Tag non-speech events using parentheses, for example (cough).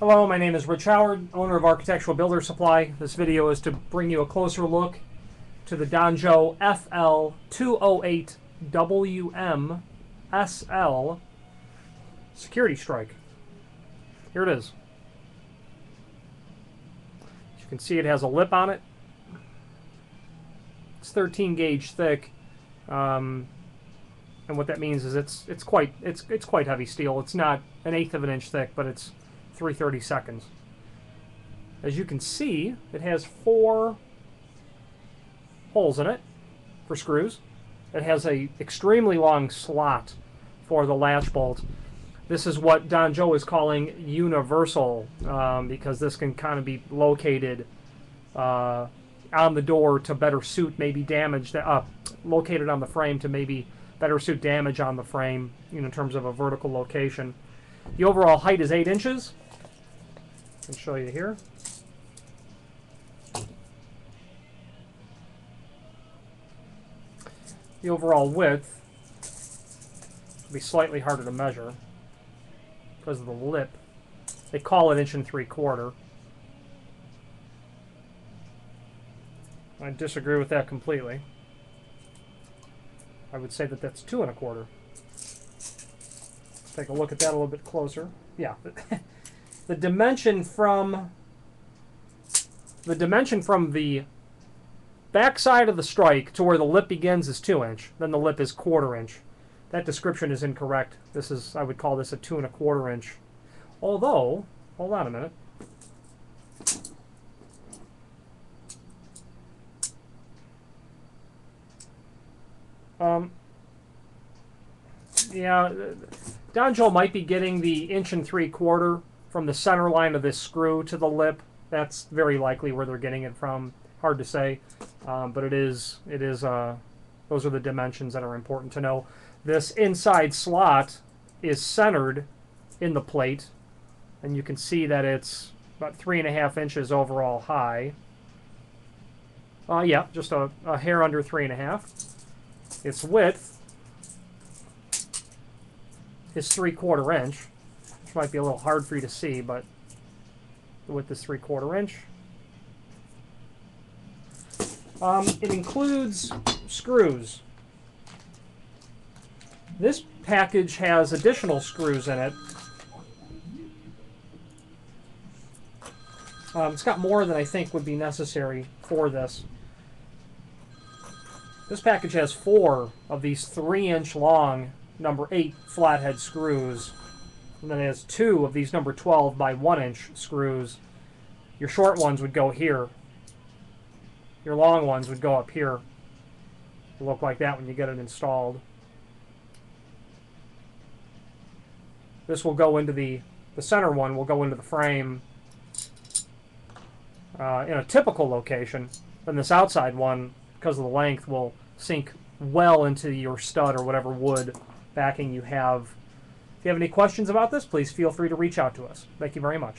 Hello, my name is Rich Howard, owner of Architectural Builder Supply. This video is to bring you a closer look to the Don-Jo FL208WM SL security strike. Here it is. As you can see, it has a lip on it. It's 13 gauge thick, um, and what that means is it's it's quite it's it's quite heavy steel. It's not an eighth of an inch thick, but it's 330 seconds. As you can see, it has four holes in it for screws. It has a extremely long slot for the latch bolt. This is what Don-Jo is calling universal um, because this can kind of be located uh, on the door to better suit maybe damage, uh, located on the frame to maybe better suit damage on the frame you know, in terms of a vertical location. The overall height is 8 inches. Can show you here. The overall width will be slightly harder to measure because of the lip. They call it inch and three quarter. I disagree with that completely. I would say that that's two and a quarter. Let's take a look at that a little bit closer. Yeah, (laughs) the dimension from the dimension from the backside of the strike to where the lip begins is two inch. Then the lip is quarter inch. That description is incorrect. This is I would call this a two and a quarter inch. Although, hold on a minute. Um, yeah, Don-Jo might be getting the inch and three quarter from the center line of this screw to the lip. That's very likely where they're getting it from. Hard to say, um, but it is. It is. Uh, those are the dimensions that are important to know. This inside slot is centered in the plate, and you can see that it's about three and a half inches overall high. Uh, yeah, just a, a hair under three and a half. Its width is three quarter inch, which might be a little hard for you to see, but with this three quarter inch. Um, it includes screws. This package has additional screws in it. Um, it's got more than I think would be necessary for this. This package has four of these three inch long number eight flathead screws. And then has two of these number 12 by one inch screws. Your short ones would go here. Your long ones would go up here. It'll look like that when you get it installed. This will go into the, the center one will go into the frame uh, in a typical location. Then this outside one, because of the length, will sink well into your stud or whatever wood backing you have. If you have any questions about this, please feel free to reach out to us. Thank you very much.